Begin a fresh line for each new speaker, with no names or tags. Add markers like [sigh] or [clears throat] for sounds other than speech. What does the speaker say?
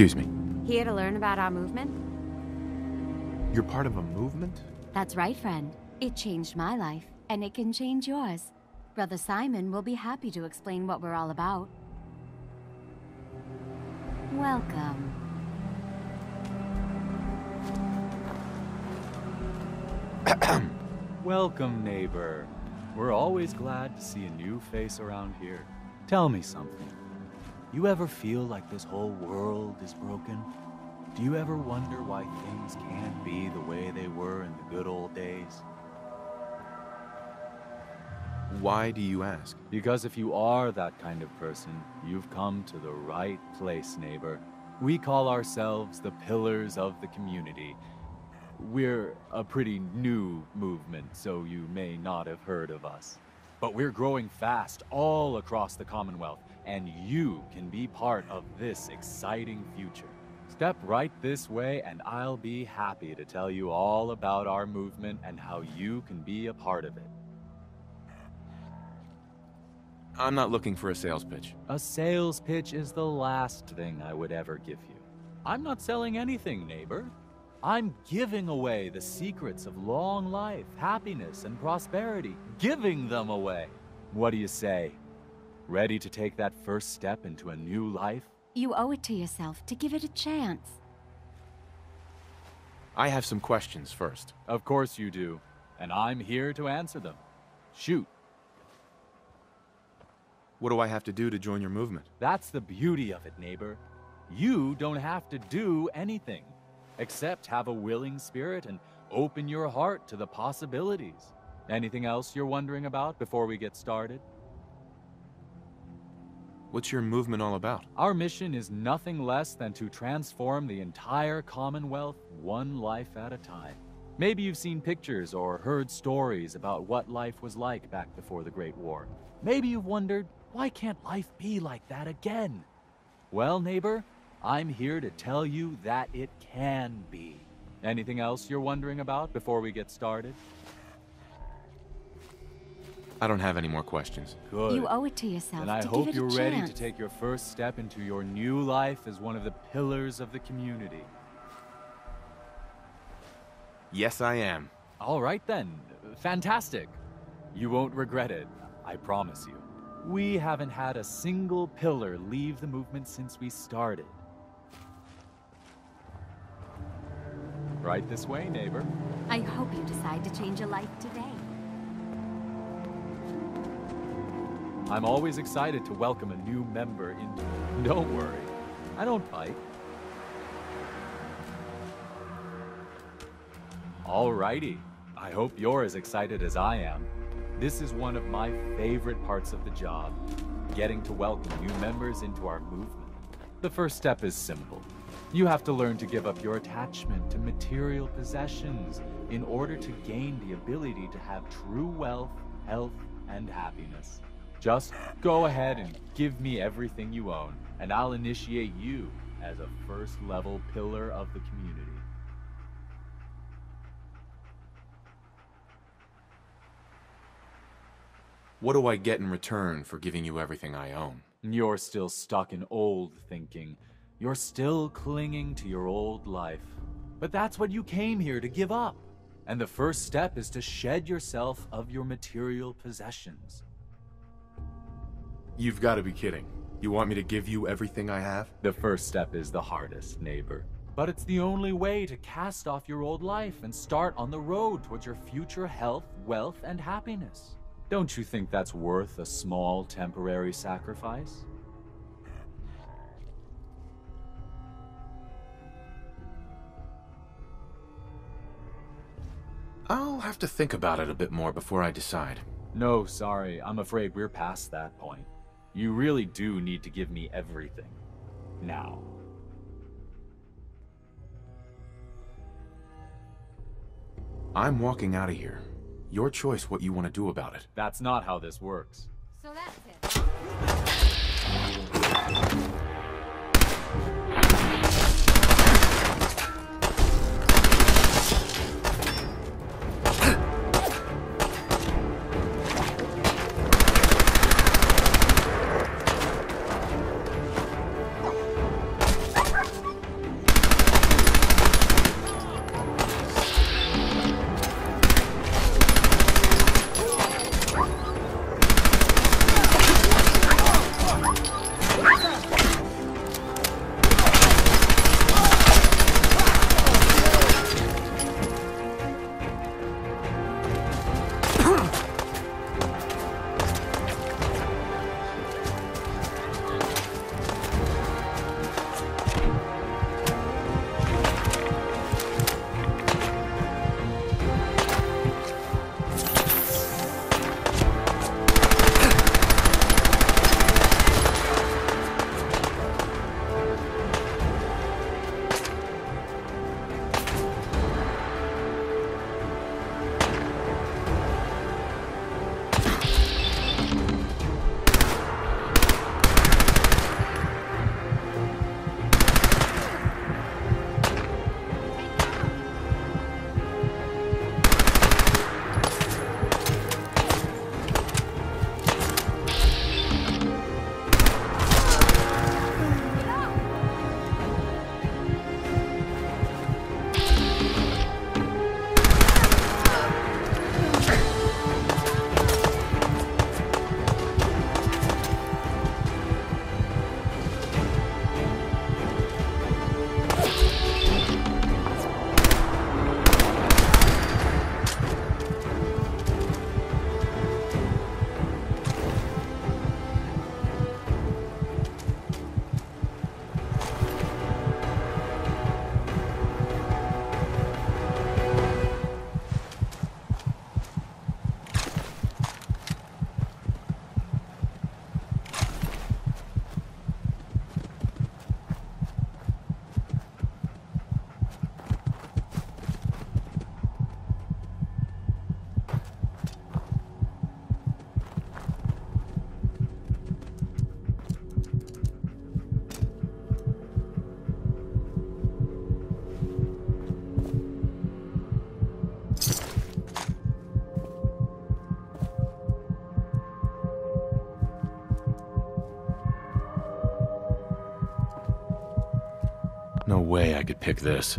Excuse me.
Here to learn about our movement?
You're part of a movement?
That's right, friend. It changed my life, and it can change yours. Brother Simon will be happy to explain what we're all about. Welcome. [clears throat]
Welcome, neighbor. We're always glad to see a new face around here. Tell me something. You ever feel like this whole world is broken? Do you ever wonder why things can't be the way they were in the good old days?
Why do you ask?
Because if you are that kind of person, you've come to the right place, neighbor. We call ourselves the Pillars of the Community. We're a pretty new movement, so you may not have heard of us. But we're growing fast all across the Commonwealth, and you can be part of this exciting future. Step right this way, and I'll be happy to tell you all about our movement and how you can be a part of it.
I'm not looking for a sales pitch.
A sales pitch is the last thing I would ever give you. I'm not selling anything, neighbor. I'm giving away the secrets of long life, happiness, and prosperity. Giving them away. What do you say? Ready to take that first step into a new life?
You owe it to yourself to give it a chance.
I have some questions first.
Of course you do. And I'm here to answer them. Shoot.
What do I have to do to join your movement?
That's the beauty of it, neighbor. You don't have to do anything, except have a willing spirit and open your heart to the possibilities. Anything else you're wondering about before we get started?
What's your movement all about?
Our mission is nothing less than to transform the entire Commonwealth one life at a time. Maybe you've seen pictures or heard stories about what life was like back before the Great War. Maybe you've wondered, why can't life be like that again? Well, neighbor, I'm here to tell you that it can be. Anything else you're wondering about before we get started?
I don't have any more questions.
Good.
You owe it to yourself
Then I
to
hope
give it
you're
a
ready to take your first step into your new life as one of the pillars of the community.
Yes, I am.
All right then. Fantastic. You won't regret it. I promise you. We haven't had a single pillar leave the movement since we started. Right this way, neighbor.
I hope you decide to change your life today.
I'm always excited to welcome a new member into. Don't worry. I don't bite. Alrighty. I hope you're as excited as I am. This is one of my favorite parts of the job getting to welcome new members into our movement. The first step is simple. You have to learn to give up your attachment to material possessions in order to gain the ability to have true wealth, health, and happiness. Just go ahead and give me everything you own, and I'll initiate you as a first level pillar of the community.
What do I get in return for giving you everything I own?
You're still stuck in old thinking. You're still clinging to your old life. But that's what you came here to give up. And the first step is to shed yourself of your material possessions.
You've got to be kidding. You want me to give you everything I have?
The first step is the hardest, neighbor. But it's the only way to cast off your old life and start on the road towards your future health, wealth, and happiness. Don't you think that's worth a small temporary sacrifice?
I'll have to think about it a bit more before I decide.
No, sorry, I'm afraid we're past that point. You really do need to give me everything. Now.
I'm walking out of here. Your choice what you want to do about it.
That's not how this works.
No way I could pick this.